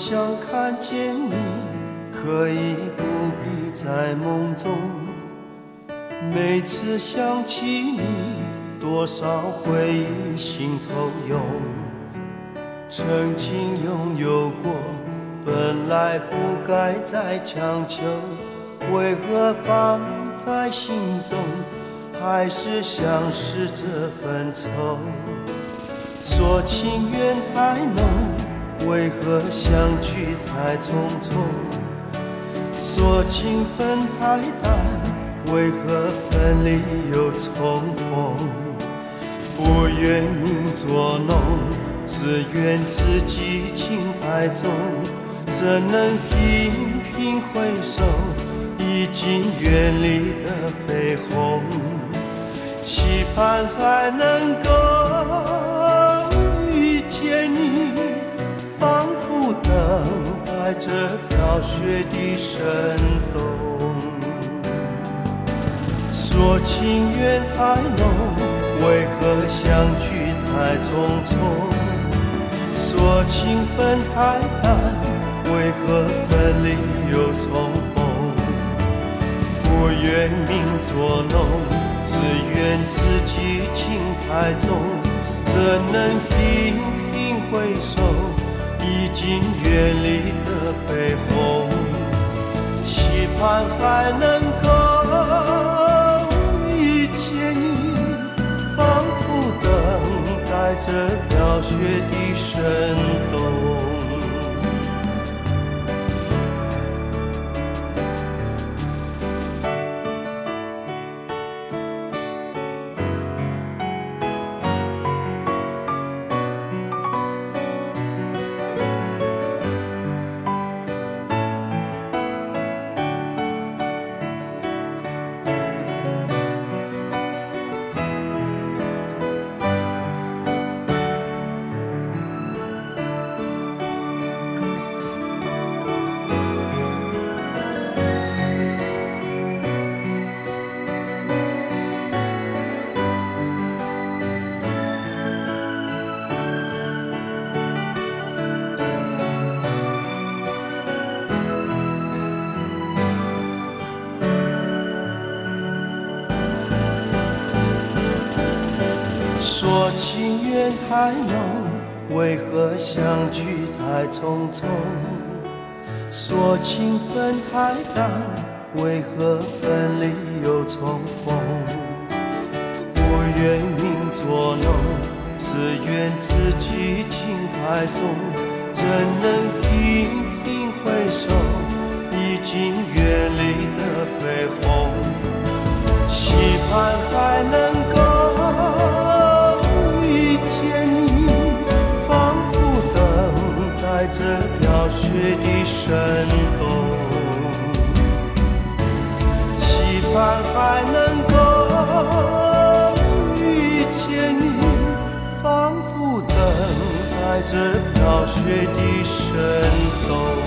想看见你，可以不必在梦中。每次想起你，多少回忆心头涌。曾经拥有过，本来不该再强求，为何放在心中，还是想试这份愁？说情缘太浓，为何相聚太匆匆？说情分太淡，为何分离又重逢？不愿命作弄，只愿自己情太重，怎能频频回首，已经远离的绯红？期盼还能够这飘雪的深冬。说情缘太浓，为何相聚太匆匆？说情分太淡，为何分离又重逢？不愿命作弄。只怨自己情太重，怎能频频回首，已经远离的绯红？期盼还能够遇见你，仿佛等待着飘雪的深冬。说情缘太浓，为何相聚太匆匆？说情分太淡，为何分离又重逢？不愿命作弄，只怨自己情太重，怎能频频回首，已经远离的飞鸿？雪的深冬，期盼还能够遇见你，仿佛等待着飘雪的深冬。